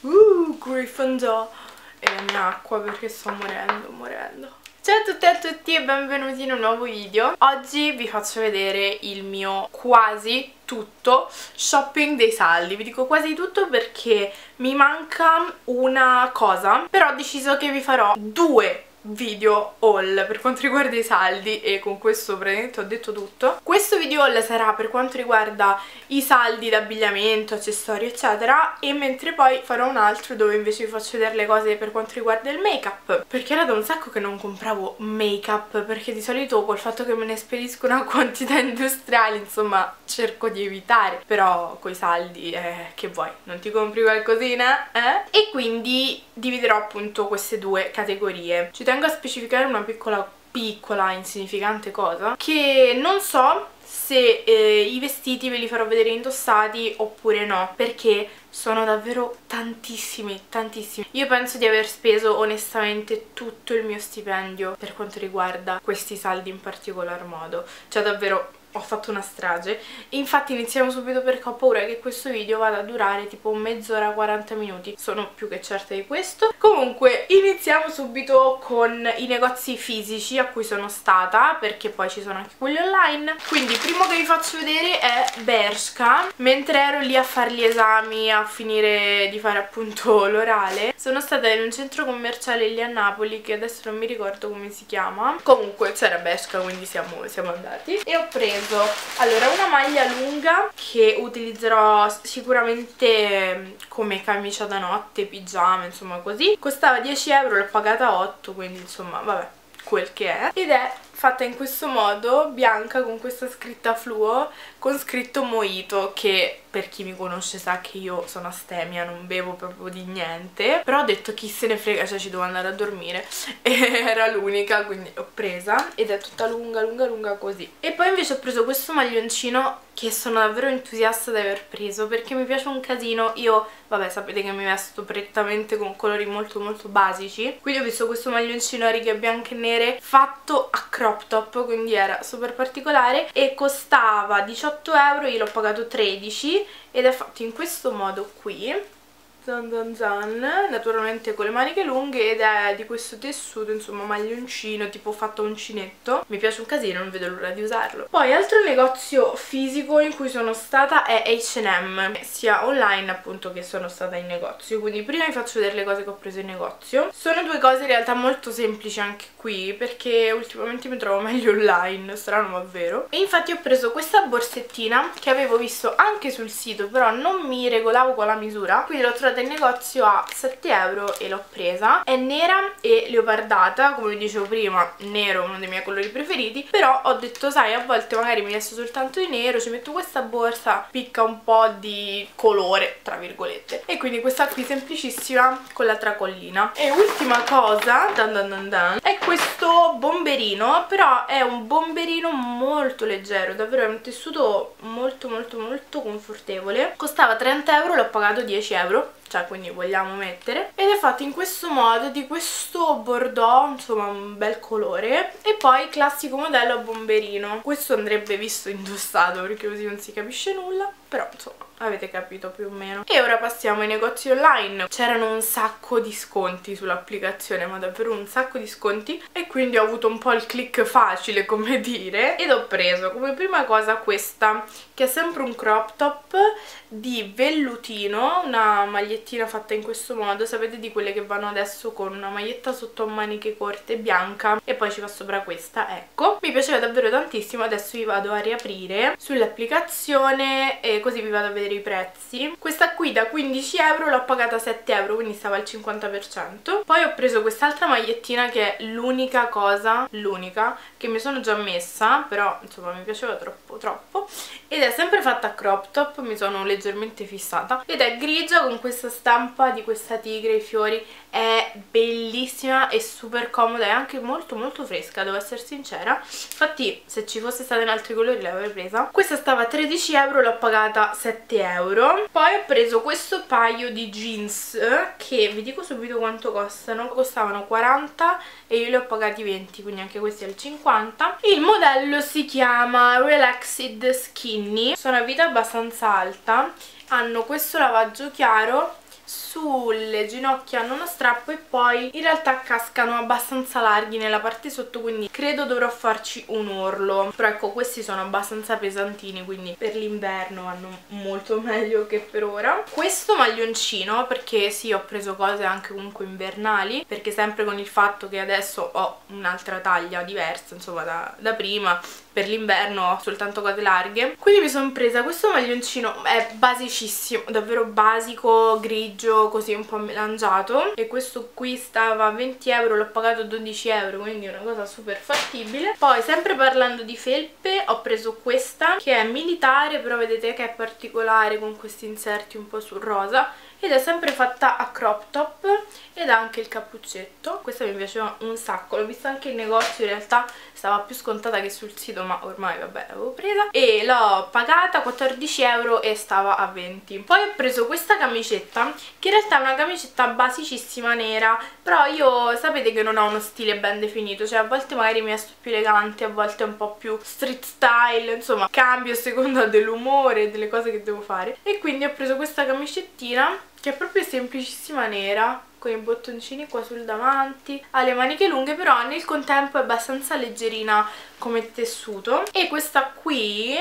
uh, Gryffindor e la mia acqua perché sto morendo, morendo. Ciao a tutte e a tutti e benvenuti in un nuovo video. Oggi vi faccio vedere il mio quasi tutto shopping dei saldi. Vi dico quasi tutto perché mi manca una cosa Però ho deciso che vi farò due video haul per quanto riguarda i saldi e con questo praticamente ho detto tutto. Questo video haul sarà per quanto riguarda i saldi d'abbigliamento, accessori eccetera e mentre poi farò un altro dove invece vi faccio vedere le cose per quanto riguarda il make up perché era da un sacco che non compravo make up perché di solito col fatto che me ne spediscono a quantità industriali insomma cerco di evitare. Però coi saldi eh, che vuoi? Non ti compri qualcosina eh? e quindi dividerò appunto queste due categorie. Ci tengo a specificare una piccola piccola insignificante cosa che non so se eh, i vestiti ve li farò vedere indossati oppure no perché sono davvero tantissimi, tantissimi. Io penso di aver speso onestamente tutto il mio stipendio per quanto riguarda questi saldi in particolar modo. Cioè davvero ho fatto una strage. Infatti iniziamo subito perché ho paura che questo video vada a durare tipo mezz'ora 40 minuti. Sono più che certa di questo. Comunque iniziamo subito con i negozi fisici a cui sono stata perché poi ci sono anche quelli online. Quindi il primo che vi faccio vedere è Bershka. Mentre ero lì a fare gli esami a finire di fare appunto l'orale sono stata in un centro commerciale lì a Napoli che adesso non mi ricordo come si chiama. Comunque c'era Bershka quindi siamo, siamo andati. E ho preso preso allora una maglia lunga che utilizzerò sicuramente mm, come camicia da notte, pigiama, insomma così. Costava 10 euro, l'ho pagata 8 quindi insomma vabbè quel che è. Ed è fatta in questo modo, bianca con questa scritta fluo con scritto Mojito che per chi mi conosce sa che io sono astemia, non bevo proprio di niente. Però ho detto chi se ne frega, cioè ci devo andare a dormire. E era l'unica quindi ho presa ed è tutta lunga lunga lunga così. E poi invece ho preso questo maglioncino che sono davvero entusiasta di aver preso perché mi piace un casino. Io vabbè sapete che mi vesto prettamente con colori molto molto basici. Quindi ho visto questo maglioncino a righe bianche e nere fatto a crop top quindi era super particolare e costava 18 euro io l'ho pagato 13 ed è fatto in questo modo qui zan zan zan naturalmente con le maniche lunghe ed è di questo tessuto insomma maglioncino tipo fatto uncinetto. Mi piace un casino non vedo l'ora di usarlo. Poi altro negozio fisico in cui sono stata è H&M sia online appunto che sono stata in negozio. Quindi prima vi faccio vedere le cose che ho preso in negozio. Sono due cose in realtà molto semplici anche qui perché ultimamente mi trovo meglio online. Strano ma vero. E infatti ho preso questa borsettina che avevo visto anche sul sito però non mi regolavo con la misura quindi l'ho trovata comprata in negozio a 7 euro e l'ho presa. È nera e leopardata come vi dicevo prima nero uno dei miei colori preferiti però ho detto sai a volte magari mi vesto soltanto di nero ci metto questa borsa picca un po' di colore tra virgolette. E quindi questa qui semplicissima con la tracollina. E ultima cosa dan dan dan, è questo bomberino però è un bomberino molto leggero davvero è un tessuto molto molto molto confortevole. Costava 30 euro l'ho pagato 10 euro cioè quindi vogliamo mettere. Ed è fatto in questo modo di questo bordeaux insomma un bel colore. E poi classico modello a bomberino. Questo andrebbe visto indossato perché così non si capisce nulla però insomma avete capito più o meno. E ora passiamo ai negozi online. C'erano un sacco di sconti sull'applicazione ma davvero un sacco di sconti. E quindi ho avuto un po' il click facile come dire. Ed ho preso come prima cosa questa che è sempre un crop top di vellutino una magliettina fatta in questo modo. Sapete di quelle che vanno adesso con una maglietta sotto maniche corte bianca e poi ci va sopra questa ecco. Mi piaceva davvero tantissimo adesso vi vado a riaprire sull'applicazione e così vi vado a vedere i prezzi. Questa qui da 15 euro l'ho pagata 7 euro quindi stava al 50% poi ho preso quest'altra magliettina che è l'unica cosa l'unica che mi sono già messa però insomma mi piaceva troppo troppo. Ed è sempre fatta a crop top mi sono leggermente fissata. Ed è grigia con questa stampa di questa tigre i fiori. È bellissima e super comoda e anche molto molto fresca devo essere sincera. Infatti se ci fosse stata in altri colori l'avrei presa. Questa stava a 13 euro l'ho pagata pagata 7 euro. Poi ho preso questo paio di jeans che vi dico subito quanto costano. Costavano 40 e io li ho pagati 20 quindi anche questi al 50 il modello si chiama Relaxed Skinny. Sono a vita abbastanza alta. Hanno questo lavaggio chiaro sulle ginocchia hanno uno strappo e poi in realtà cascano abbastanza larghi nella parte sotto quindi credo dovrò farci un orlo. Però ecco questi sono abbastanza pesantini quindi per l'inverno vanno molto meglio che per ora. Questo maglioncino perché sì ho preso cose anche comunque invernali perché sempre con il fatto che adesso ho un'altra taglia diversa insomma da, da prima per l'inverno ho soltanto cose larghe. Quindi mi sono presa questo maglioncino è basicissimo davvero basico grigio così un po' melangiato e questo qui stava a 20 euro l'ho pagato 12 euro quindi una cosa super fattibile. Poi sempre parlando di felpe ho preso questa che è militare però vedete che è particolare con questi inserti un po' sul rosa ed è sempre fatta a crop top ed ha anche il cappuccetto. Questa mi piaceva un sacco. L'ho vista anche in negozio in realtà stava più scontata che sul sito ma ormai vabbè l'avevo presa. E l'ho pagata 14 euro e stava a 20 poi ho preso questa camicetta che in realtà è una camicetta basicissima nera però io sapete che non ho uno stile ben definito cioè a volte magari mi vesto più elegante a volte un po' più street style insomma cambio a seconda dell'umore delle cose che devo fare. E quindi ho preso questa camicettina che è proprio semplicissima nera con i bottoncini qua sul davanti ha le maniche lunghe però nel contempo è abbastanza leggerina come tessuto. E questa qui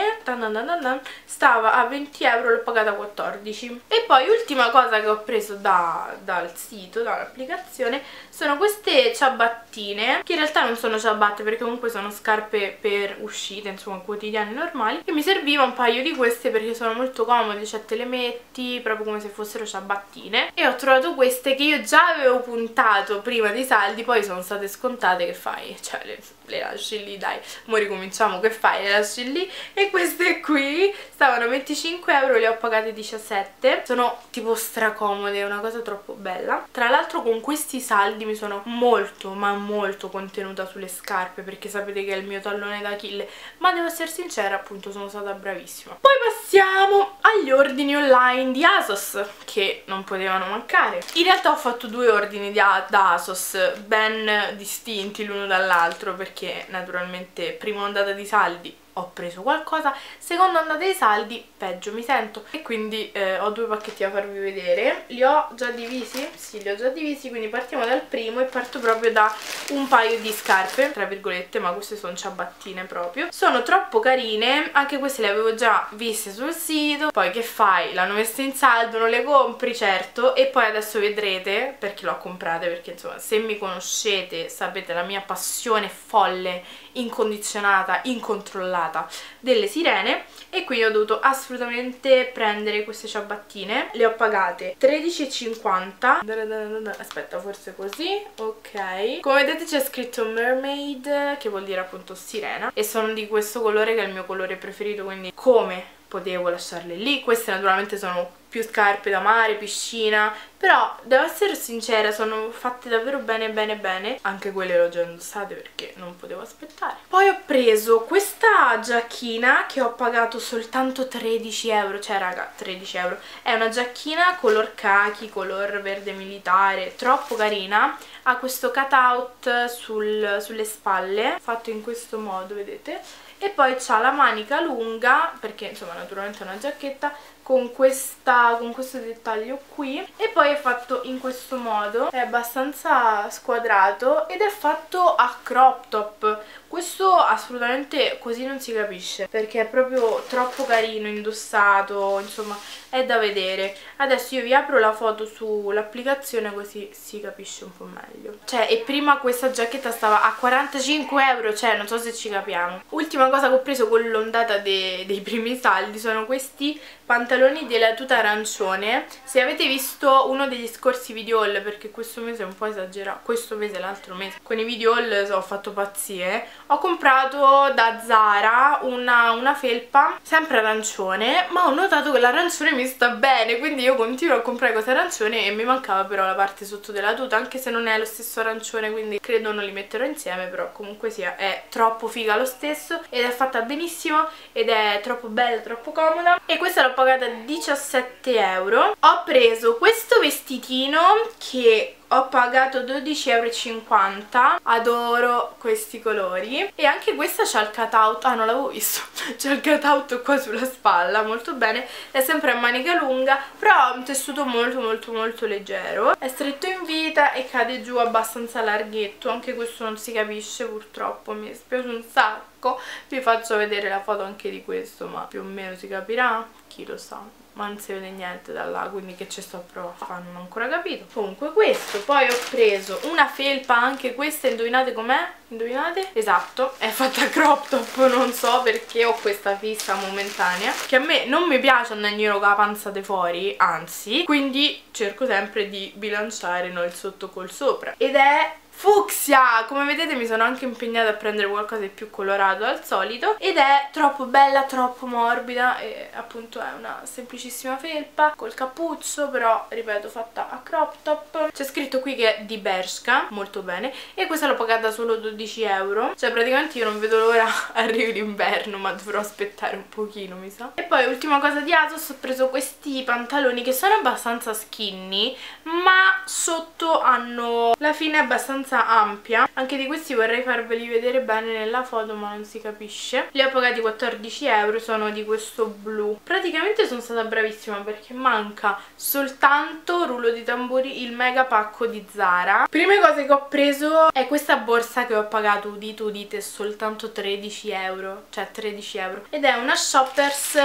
stava a 20 euro l'ho pagata 14 e poi ultima cosa che ho preso da, dal sito dall'applicazione sono queste ciabattine che in realtà non sono ciabatte perché comunque sono scarpe per uscite insomma quotidiane normali e mi serviva un paio di queste perché sono molto comode cioè te le metti proprio come se fossero ciabattine. E ho trovato queste che io già avevo puntato prima dei saldi poi sono state scontate che fai? Cioè le, le lasci lì dai. Mo ricominciamo che fai? Le lasci lì? E queste qui stavano 25 euro le ho pagate 17 sono tipo stracomode è una cosa troppo bella. Tra l'altro con questi saldi mi sono molto ma molto contenuta sulle scarpe perché sapete che è il mio tallone d'Achille. Ma devo essere sincera appunto sono stata bravissima. Poi passiamo agli ordini online di ASOS che non potevano mancare. In realtà ho fatto due ordini da ASOS ben distinti l'uno dall'altro perché naturalmente prima ondata di saldi ho preso qualcosa. Seconda ondata di saldi peggio mi sento. E quindi eh, ho due pacchetti da farvi vedere. Li ho già divisi? sì li ho già divisi quindi partiamo dal primo e parto proprio da un paio di scarpe tra virgolette ma queste sono ciabattine proprio. Sono troppo carine anche queste le avevo già viste sul sito. Poi che fai? l'hanno messa in saldo non le compri certo. E poi adesso vedrete perché l'ho comprate perché insomma se mi conoscete sapete la mia passione folle incondizionata incontrollata puntata delle sirene e quindi ho dovuto assolutamente prendere queste ciabattine. Le ho pagate 13,50 aspetta forse così. Ok. Come vedete c'è scritto mermaid che vuol dire appunto sirena e sono di questo colore che è il mio colore preferito quindi come potevo lasciarle lì? Queste naturalmente sono più scarpe da mare, piscina però devo essere sincera sono fatte davvero bene bene bene. Anche quelle le ho già indossate perché non potevo aspettare. Poi ho preso questa giacchina che ho pagato soltanto 13 euro cioè raga 13 euro. È una giacchina color khaki color verde militare troppo carina. Ha questo cutout sul, sulle spalle fatto in questo modo vedete? E poi c'ha la manica lunga perché insomma naturalmente è una giacchetta con, questa, con questo dettaglio qui e poi è fatto in questo modo è abbastanza squadrato ed è fatto a crop top questo assolutamente così non si capisce perché è proprio troppo carino, indossato, insomma è da vedere. Adesso io vi apro la foto sull'applicazione così si capisce un po' meglio. Cioè, e prima questa giacchetta stava a 45 euro, cioè non so se ci capiamo. Ultima cosa che ho preso con l'ondata de dei primi saldi sono questi pantaloni pantaloni della tuta arancione. Se avete visto uno degli scorsi video haul perché questo mese è un po' esagerato questo mese l'altro mese con i video haul ho fatto pazzie ho comprato da Zara una, una felpa sempre arancione ma ho notato che l'arancione mi sta bene quindi io continuo a comprare cose arancione e mi mancava però la parte sotto della tuta anche se non è lo stesso arancione quindi credo non li metterò insieme però comunque sia è troppo figa lo stesso ed è fatta benissimo ed è troppo bella, troppo comoda. E questa l'ho pagata 17 euro ho preso questo vestitino che ho pagato 12,50 euro adoro questi colori. E anche questa c'ha il cutout ah non l'avevo visto. C'è il cutout qua sulla spalla molto bene. È sempre a manica lunga però ha un tessuto molto molto molto leggero. È stretto in vita e cade giù abbastanza larghetto. Anche questo non si capisce purtroppo. Mi dispiace un sacco. Vi faccio vedere la foto anche di questo ma più o meno si capirà. Chi lo sa ma non si vede niente da là quindi che ci sto a provare a fare non ho ancora capito comunque questo poi ho preso una felpa anche questa indovinate com'è? indovinate? esatto è fatta crop top non so perché ho questa fissa momentanea che a me non mi piace andare in giro con la panza di fuori anzi quindi cerco sempre di bilanciare no, il sotto col sopra ed è fucsia! Come vedete mi sono anche impegnata a prendere qualcosa di più colorato al solito ed è troppo bella troppo morbida e appunto è una semplicissima felpa col cappuccio però ripeto fatta a crop top. C'è scritto qui che è di Bershka molto bene e questa l'ho pagata solo 12 euro. Cioè praticamente io non vedo l'ora arrivi l'inverno ma dovrò aspettare un pochino mi sa. E poi ultima cosa di Asos ho preso questi pantaloni che sono abbastanza skinny ma sotto hanno la fine abbastanza abbastanza ampia. Anche di questi vorrei farveli vedere bene nella foto ma non si capisce. Li ho pagati 14 euro sono di questo blu. Praticamente sono stata bravissima perché manca soltanto rullo di tamburi il mega pacco di Zara. Prime cose che ho preso è questa borsa che ho pagato udite udite soltanto 13 euro cioè 13 euro. Ed è una shoppers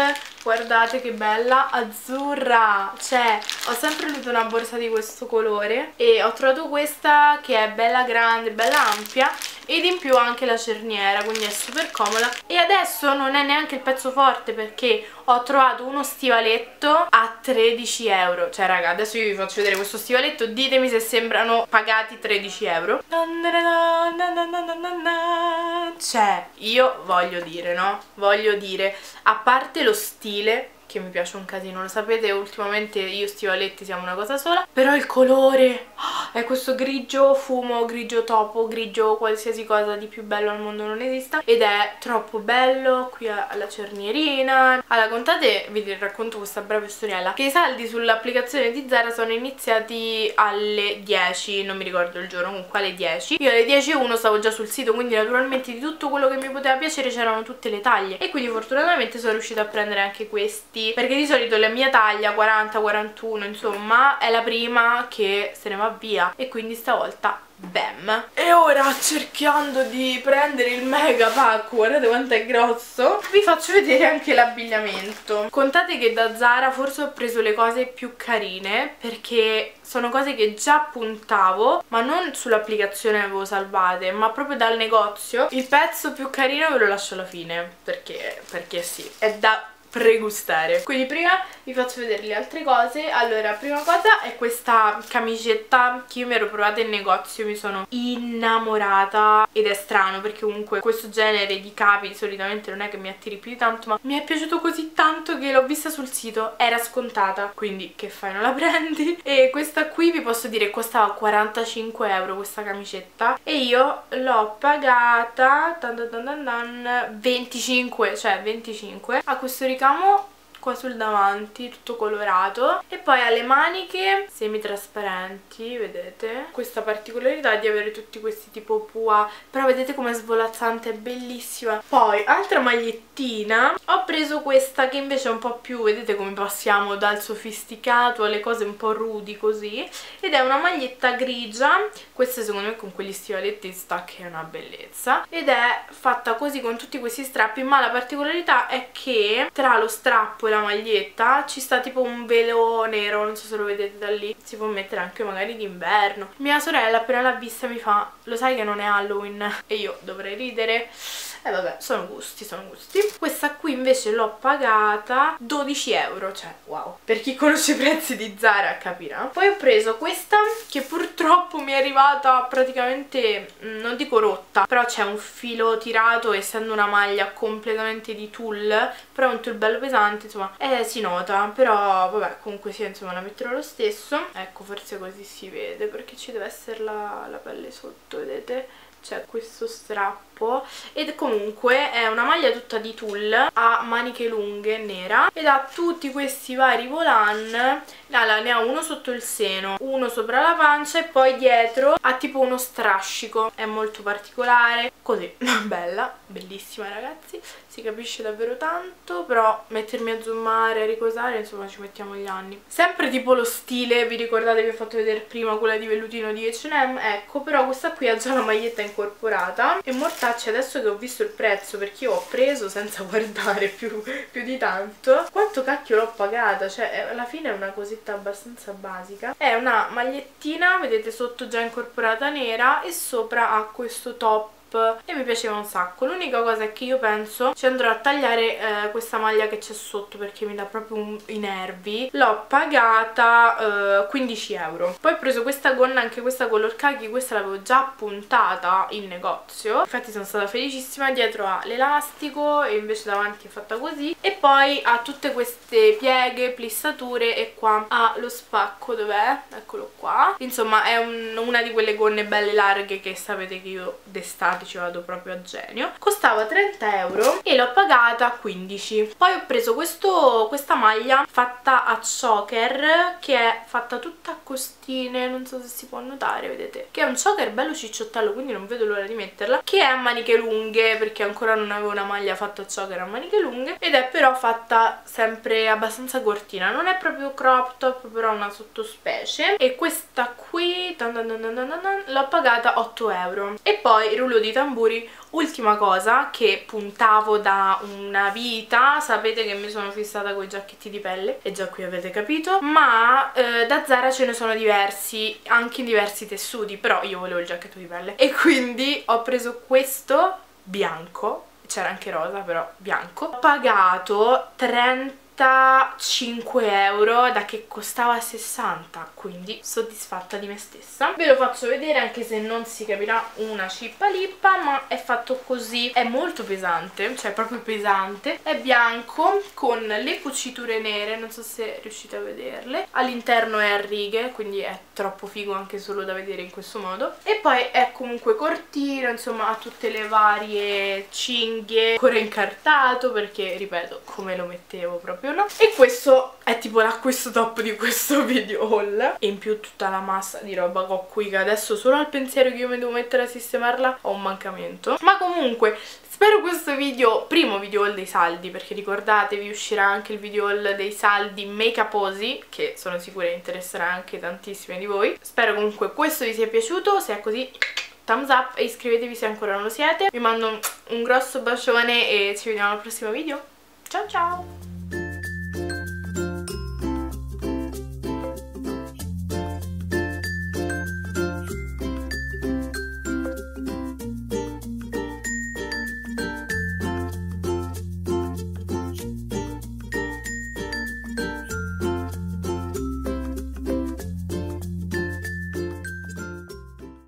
guardate che bella azzurra. Cioè ho sempre avuto una borsa di questo colore e ho trovato questa che è bella grande bella ampia ed in più anche la cerniera quindi è super comoda. E adesso non è neanche il pezzo forte perché ho trovato uno stivaletto a 13 euro. Cioè raga adesso io vi faccio vedere questo stivaletto ditemi se sembrano pagati 13 euro. Cioè io voglio dire no? Voglio dire a parte lo stile che mi piace un casino, lo sapete ultimamente io e stivaletti siamo una cosa sola però il colore oh, è questo grigio fumo, grigio topo, grigio qualsiasi cosa di più bello al mondo non esista ed è troppo bello qui alla cernierina. Allora contate, vi racconto questa breve storiella che i saldi sull'applicazione di Zara sono iniziati alle 10 non mi ricordo il giorno, comunque alle 10 io alle 10.01 stavo già sul sito quindi naturalmente di tutto quello che mi poteva piacere c'erano tutte le taglie. E quindi fortunatamente sono riuscita a prendere anche questi questi perché di solito la mia taglia 40-41 insomma è la prima che se ne va via e quindi stavolta Bam! E ora cercando di prendere il mega pack, guardate quanto è grosso, vi faccio vedere anche l'abbigliamento. Contate che da Zara forse ho preso le cose più carine perché sono cose che già puntavo ma non sull'applicazione avevo salvate ma proprio dal negozio. Il pezzo più carino ve lo lascio alla fine perché, perché sì, è da pregustare. Quindi prima vi faccio vedere le altre cose. Allora prima cosa è questa camicetta che io mi ero provata in negozio mi sono innamorata. Ed è strano perché comunque questo genere di capi solitamente non è che mi attiri più di tanto ma mi è piaciuto così tanto che l'ho vista sul sito era scontata. Quindi che fai non la prendi? E questa qui vi posso dire costava 45 euro questa camicetta. E io l'ho pagata 25 cioè 25 a questo ricambio Tamo qua sul davanti tutto colorato. E poi ha le maniche semi-trasparenti vedete? Questa particolarità di avere tutti questi tipo pua. Però vedete com'è svolazzante è bellissima. Poi altra magliettina. Ho preso questa che invece è un po' più vedete come passiamo dal sofisticato alle cose un po' rudi così. Ed è una maglietta grigia. Questa secondo me con quegli stivaletti sta che è una bellezza. Ed è fatta così con tutti questi strappi ma la particolarità è che tra lo strappo e la la maglietta ci sta tipo un velo nero, non so se lo vedete da lì, si può mettere anche magari d'inverno. Mia sorella appena l'ha vista mi fa, lo sai che non è Halloween? E io dovrei ridere. E eh vabbè, sono gusti, sono gusti. Questa qui invece l'ho pagata 12 euro, cioè wow. Per chi conosce i prezzi di Zara capirà. Poi ho preso questa che purtroppo mi è arrivata praticamente, mm, non dico rotta, però c'è un filo tirato essendo una maglia completamente di tulle, però è un tulle bello pesante, insomma, eh, si nota, però vabbè, comunque sia, insomma, la metterò lo stesso. Ecco, forse così si vede, perché ci deve essere la, la pelle sotto, vedete? C'è questo strappo troppo ed comunque è una maglia tutta di tulle a maniche lunghe nera ed ha tutti questi vari volant allora, ne ha uno sotto il seno, uno sopra la pancia e poi dietro ha tipo uno strascico è molto particolare, così, bella, bellissima ragazzi si capisce davvero tanto però mettermi a zoomare, a ricosare insomma ci mettiamo gli anni. Sempre tipo lo stile, vi ricordate vi ho fatto vedere prima quella di vellutino di H&M ecco però questa qui ha già la maglietta incorporata e mortale mortacci adesso che ho visto il prezzo perché io ho preso senza guardare più, più di tanto quanto cacchio l'ho pagata? Cioè alla fine è una cosetta abbastanza basica. È una magliettina vedete sotto già incorporata nera e sopra ha questo top e mi piaceva un sacco. L'unica cosa è che io penso ci andrò a tagliare eh, questa maglia che c'è sotto perché mi dà proprio un, i nervi. L'ho pagata eh, 15 euro. Poi ho preso questa gonna anche questa color khaki questa l'avevo già puntata in negozio. Infatti sono stata felicissima dietro ha l'elastico e invece davanti è fatta così. E poi ha tutte queste pieghe, plissature e qua ha lo spacco dov'è? eccolo qua. Insomma è un, una di quelle gonne belle larghe che sapete che io d'estate ci vado proprio a genio. Costava 30 euro e l'ho pagata 15 poi ho preso questo, questa maglia fatta a choker che è fatta tutta a costine non so se si può notare vedete? Che è un choker bello cicciottello quindi non vedo l'ora di metterla. Che è a maniche lunghe perché ancora non avevo una maglia fatta a choker a maniche lunghe. Ed è però fatta sempre abbastanza cortina. Non è proprio crop top però una sottospecie. E questa qui l'ho pagata 8 euro. E poi il rullo di di tamburi ultima cosa che puntavo da una vita sapete che mi sono fissata con i giacchetti di pelle e già qui avete capito ma eh, da Zara ce ne sono diversi anche in diversi tessuti però io volevo il giacchetto di pelle. E quindi ho preso questo bianco c'era anche rosa però bianco ho pagato 30 35 euro da che costava 60 quindi soddisfatta di me stessa. Ve lo faccio vedere anche se non si capirà una cippa lippa ma è fatto così. È molto pesante cioè proprio pesante. È bianco con le cuciture nere non so se riuscite a vederle. All'interno è a righe quindi è troppo figo anche solo da vedere in questo modo. E poi è comunque cortino insomma ha tutte le varie cinghie. Ancora incartato perché ripeto come lo mettevo proprio no e questo è tipo l'acquisto top di questo video haul e in più tutta la massa di roba che ho qui che adesso solo al pensiero che io mi devo mettere a sistemarla ho un mancamento ma comunque Spero questo video, primo video haul dei saldi, perché ricordatevi uscirà anche il video haul dei saldi Make Up Osi, che sono sicura interesserà anche tantissime di voi. Spero comunque questo vi sia piaciuto, se è così thumbs up e iscrivetevi se ancora non lo siete. Vi mando un grosso bacione e ci vediamo al prossimo video. Ciao ciao!